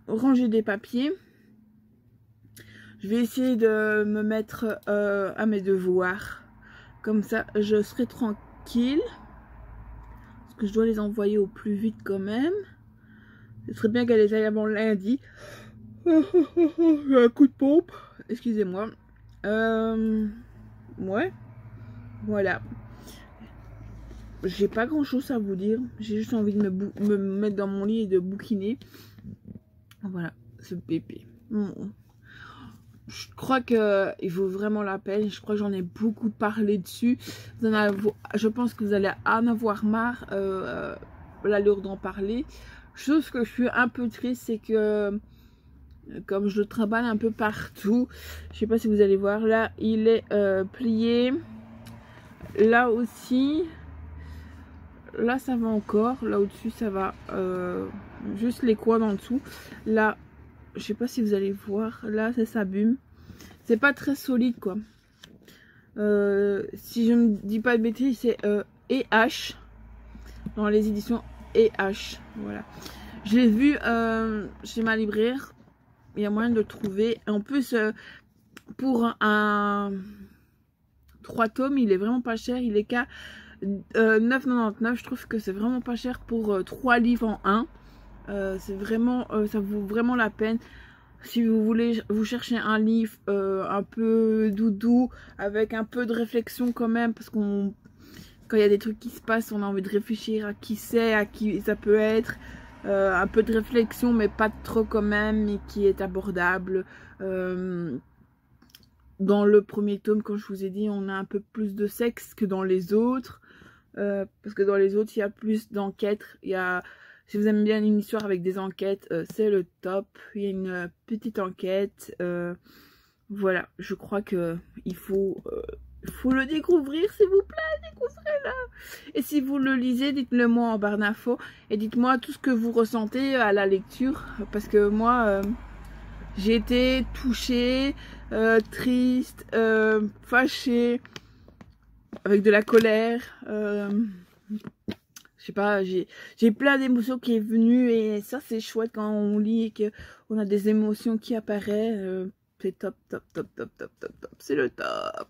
rangé des papiers. Je vais essayer de me mettre à mes devoirs. Comme ça, je serai tranquille. Parce que je dois les envoyer au plus vite quand même. Ce serait bien qu'elle les aille avant lundi. un coup de pompe. Excusez-moi. Euh, ouais. Voilà. J'ai pas grand chose à vous dire. J'ai juste envie de me, me, mettre dans mon lit et de bouquiner. Voilà, ce bébé je crois que il vaut vraiment la peine. Je crois que j'en ai beaucoup parlé dessus. je pense que vous allez en avoir marre euh, l'allure d'en parler. Chose que je suis un peu triste, c'est que comme je le travaille un peu partout, je sais pas si vous allez voir, là il est euh, plié. Là aussi, là ça va encore. Là au-dessus ça va euh, juste les coins en dessous. Là je sais pas si vous allez voir, là ça s'abîme. C'est pas très solide quoi. Euh, si je me dis pas de bêtises, c'est EH dans les éditions EH. Voilà. Je l'ai vu euh, chez ma libraire. Il y a moyen de le trouver. En plus, pour un 3 tomes, il est vraiment pas cher. Il est qu'à 9,99. Je trouve que c'est vraiment pas cher pour 3 livres en 1. Euh, c'est vraiment, euh, ça vaut vraiment la peine. Si vous voulez, vous cherchez un livre euh, un peu doudou, avec un peu de réflexion quand même, parce qu'on, quand il y a des trucs qui se passent, on a envie de réfléchir à qui c'est, à qui ça peut être. un peu de réflexion, mais pas trop quand même, et qui est abordable. dans le premier tome, quand je vous ai dit, on a un peu plus de sexe que dans les autres. Parce que dans les autres, il y a plus d'enquêtes, il y a si vous aimez bien une histoire avec des enquêtes, euh, c'est le top. Il y a une euh, petite enquête. Euh, voilà, je crois que il faut, faut le découvrir, s'il vous plaît, découvrez-le. Et si vous le lisez, dites-le moi en barre d'infos. Et dites-moi tout ce que vous ressentez à la lecture. Parce que moi, j'ai été touchée, triste, fâchée, avec de la colère sais pas, j'ai plein d'émotions qui est venues et ça c'est chouette quand on lit et qu'on a des émotions qui apparaissent. Euh, c'est top, top, top, top, top, top, top. C'est le top.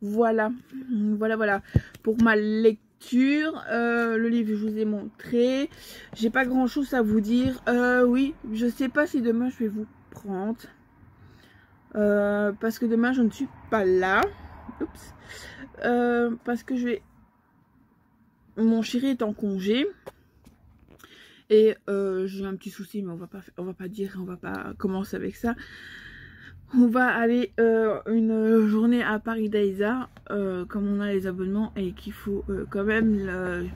Voilà, voilà, voilà. Pour ma lecture, euh, le livre je vous ai montré. J'ai pas grand chose à vous dire. Euh, oui, je sais pas si demain je vais vous prendre. parce que demain je ne suis pas là. Oups. Parce que je vais mon chéri est en congé. Et euh, j'ai un petit souci, mais on va pas on va pas dire, on va pas commencer avec ça. On va aller euh, une journée à Paris Daïsa, euh, comme on a les abonnements et qu'il faut quand même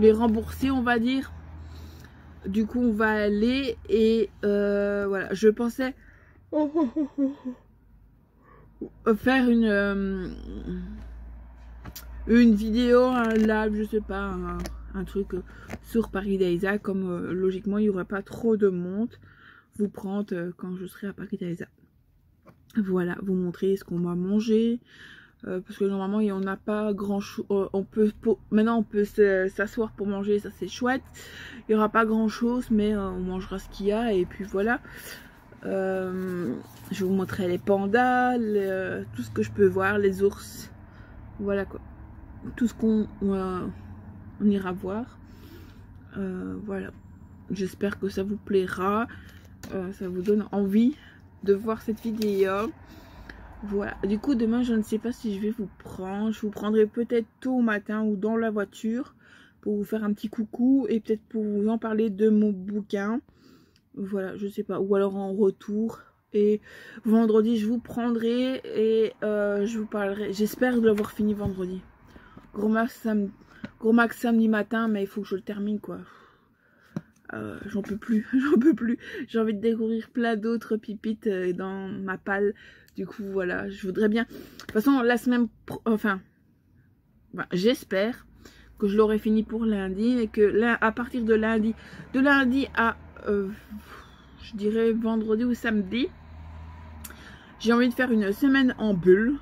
les rembourser, on va dire. Du coup, on va aller et voilà, je pensais faire une une vidéo, un live, je sais pas, un, truc euh, sur Paris Daïsa, comme euh, logiquement il n'y aurait pas trop de monde, vous prendre euh, quand je serai à Paris Daïsa. Voilà, vous montrer ce qu'on va manger, Euh, parce que normalement, on n'a pas grand chose. Euh, on peut maintenant, on peut s'asseoir pour manger, ça c'est chouette. Il n'y aura pas grand chose, mais on mangera ce qu'il y a et puis voilà. Je vais vous montrer les pandas, tout ce que je peux voir, les ours. Voilà quoi. Tout ce qu'on on ira voir. voilà. J'espère que ça vous plaira. ça vous donne envie de voir cette vidéo. Voilà, du coup demain je ne sais pas si je vais vous prendre, je vous prendrai peut-être tôt au matin ou dans la voiture pour vous faire un petit coucou et peut-être pour vous en parler de mon bouquin. Voilà, je sais pas, ou alors en retour. Et vendredi je vous prendrai et euh, je vous parlerai, j'espère de l'avoir fini vendredi. Gros max, samedi matin mais il faut que je le termine quoi. Euh, j'en peux plus, j'en peux plus. J'ai envie de découvrir plein d'autres pipites euh, dans ma palle. Du coup, voilà, je voudrais bien... De toute façon, la semaine... Enfin, j'espère que je l'aurai fini pour lundi et que à partir de lundi, de lundi à, euh, je dirais, vendredi ou samedi, j'ai envie de faire une semaine en bulle.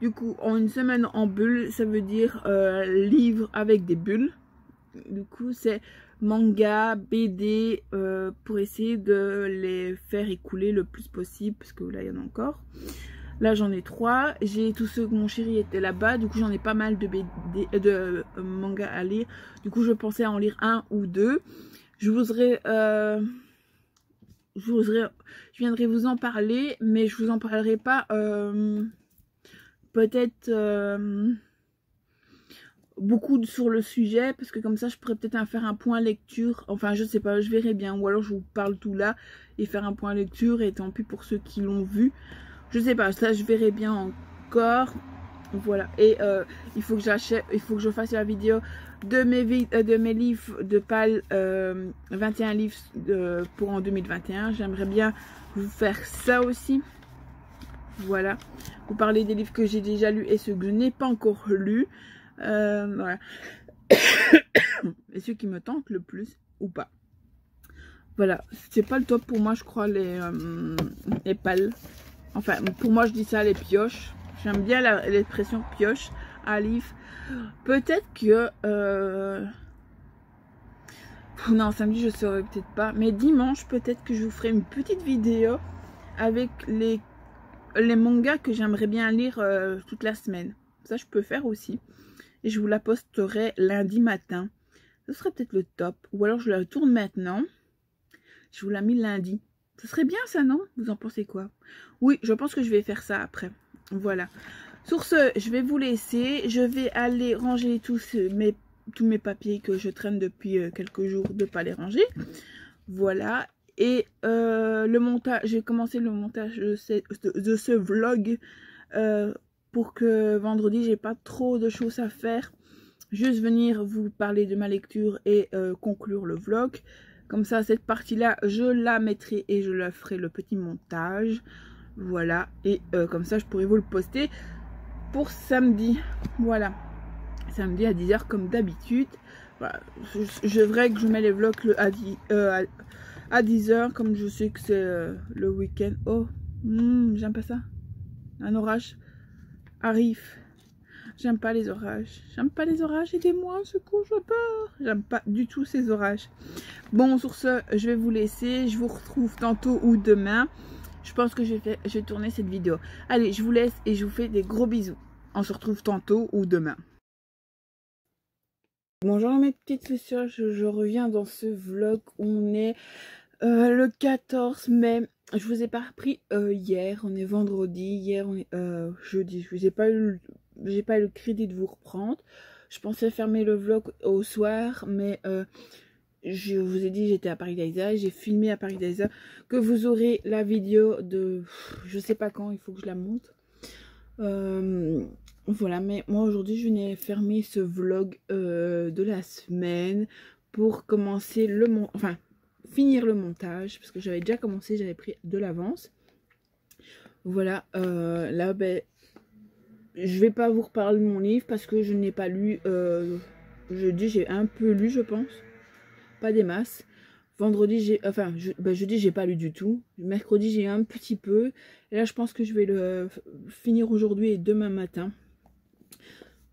Du coup, en une semaine en bulle, ça veut dire livre avec des bulles. Du coup, c'est manga, BD, euh, pour essayer de les faire écouler le plus possible, parce que là, il y en a encore. Là, j'en ai trois. J'ai tous ceux que mon chéri était là-bas. Du coup, j'en ai pas mal de, BD, de euh, manga à lire. Du coup, je pensais en lire un ou deux. Je voudrais... Euh, je, voudrais, je viendrai vous en parler, mais je vous en parlerai pas peut-être beaucoup sur le sujet parce que comme ça je pourrais peut-être faire un point lecture. Enfin je sais pas je verrai bien. Ou alors je vous parle tout là et faire un point lecture et tant pis pour ceux qui l'ont vu. Je sais pas ça je verrai bien encore voilà et euh, il faut que j'achète il faut que je fasse la vidéo de mes euh, livres de PAL 21 euh, livres pour en 2021 j'aimerais bien vous faire ça aussi voilà vous parler des livres que j'ai déjà lus et ceux que je n'ai pas encore lus voilà. et ceux qui me tentent le plus ou pas. Voilà, c'est pas le top pour moi, je crois, les, les pales. Enfin, pour moi, je dis ça, les pioches. J'aime bien l'expression pioche à livre. Peut-être que... Euh... Non, samedi, je saurais peut-être pas. Mais dimanche, peut-être que je vous ferai une petite vidéo avec les, les mangas que j'aimerais bien lire euh, toute la semaine. Ça, je peux faire aussi et je vous la posterai lundi matin. Ce serait peut-être le top. Ou alors je la tourne maintenant. Je vous la mis lundi. Ce serait bien ça, non? Vous en pensez quoi? Oui, je pense que je vais faire ça après. Voilà. Sur ce, je vais vous laisser. Je vais aller ranger tous mes, tous mes papiers que je traîne depuis euh, quelques jours de pas les ranger. Voilà. Et euh, le montage, j'ai commencé le montage de ce, vlog euh, pour que vendredi j'ai pas trop de choses à faire juste venir vous parler de ma lecture et conclure le vlog comme ça cette partie là je la mettrai et je la ferai le petit montage voilà et euh, comme ça je pourrai vous le poster pour samedi voilà samedi à 10h comme d'habitude voilà. je, vrai que je mets les vlogs à, 10, euh, à, 10h comme je sais que c'est le week-end oh hmm, j'aime pas ça un orage arrive. J'aime pas les orages. J'aime pas les orages. Aidez-moi, secours, je peur. J'aime pas du tout ces orages. Bon, sur ce, je vais vous laisser. Je vous retrouve tantôt ou demain. Je pense que je vais, tourner cette vidéo. Allez, je vous laisse et je vous fais des gros bisous. On se retrouve tantôt ou demain. Bonjour mes petites soeurs, je, reviens dans ce vlog. On est euh, le 14 mai je vous ai pas repris euh, hier, on est vendredi, hier on euh, jeudi, je n'ai pas eu j'ai pas eu le crédit de vous reprendre. Je pensais fermer le vlog au soir, mais je vous ai dit j'étais à Paris d'Aïsa, j'ai filmé à Paris d'Aïsa, que vous aurez la vidéo de je sais pas quand, il faut que je la monte. voilà, mais moi aujourd'hui je venais fermer ce vlog de la semaine pour commencer le mon enfin finir le montage parce que j'avais déjà commencé, j'avais pris de l'avance. Voilà, euh, là, ben, je vais pas vous reparler de mon livre parce que je n'ai pas lu. Euh, je dis, j'ai un peu lu, je pense. Pas des masses. Vendredi, j'ai. Enfin, je, bah, jeudi, j'ai pas lu du tout. Mercredi, j'ai un petit peu. Et là, je pense que je vais le finir aujourd'hui et demain matin.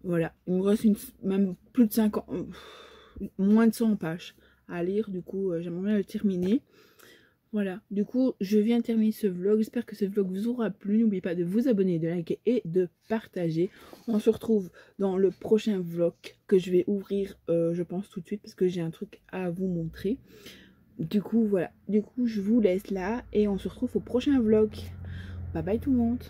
Voilà. Il me reste une, même plus de 50. Moins de 100 pages à lire. Du coup, euh, j'aimerais bien le terminer. Voilà, du coup, je viens terminer ce vlog. J'espère que ce vlog vous aura plu. N'oubliez pas de vous abonner, de liker et de partager. On se retrouve dans le prochain vlog que je vais ouvrir, euh, je pense, tout de suite parce que j'ai un truc à vous montrer. Du coup, voilà. Du coup, je vous laisse là et on se retrouve au prochain vlog. Bye bye tout le monde